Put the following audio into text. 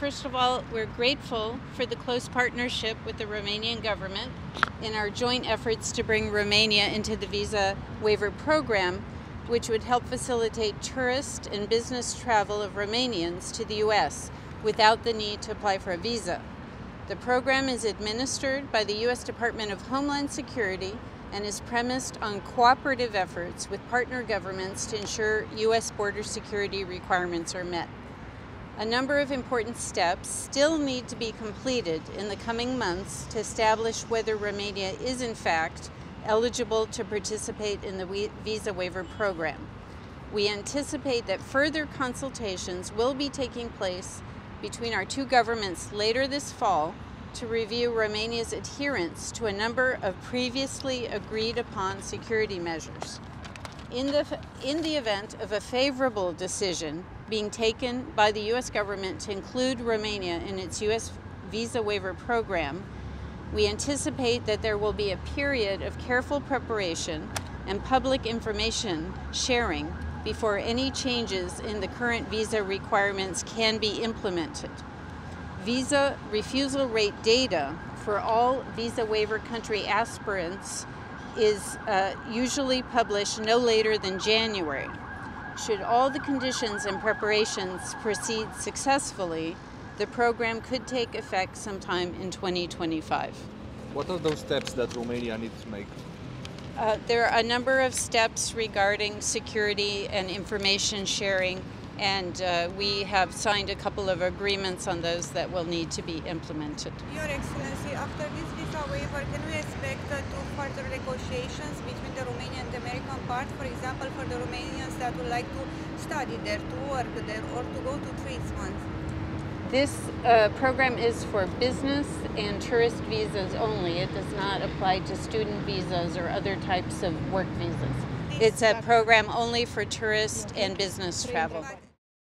First of all, we're grateful for the close partnership with the Romanian government in our joint efforts to bring Romania into the visa waiver program, which would help facilitate tourist and business travel of Romanians to the U.S. without the need to apply for a visa. The program is administered by the U.S. Department of Homeland Security and is premised on cooperative efforts with partner governments to ensure U.S. border security requirements are met. A number of important steps still need to be completed in the coming months to establish whether Romania is in fact eligible to participate in the visa waiver program. We anticipate that further consultations will be taking place between our two governments later this fall to review Romania's adherence to a number of previously agreed upon security measures. In the, in the event of a favorable decision being taken by the U.S. government to include Romania in its U.S. visa waiver program, we anticipate that there will be a period of careful preparation and public information sharing before any changes in the current visa requirements can be implemented. Visa refusal rate data for all visa waiver country aspirants is uh, usually published no later than January. Should all the conditions and preparations proceed successfully, the program could take effect sometime in 2025. What are those steps that Romania needs to make? Uh, there are a number of steps regarding security and information sharing and uh, we have signed a couple of agreements on those that will need to be implemented. Your Excellency, after this visa waiver, can we expect uh, to further negotiations between the Romanian and the American part, for example, for the Romanians that would like to study there, to work there, or to go to treatment? This uh, program is for business and tourist visas only. It does not apply to student visas or other types of work visas. It's a program only for tourist and business travel.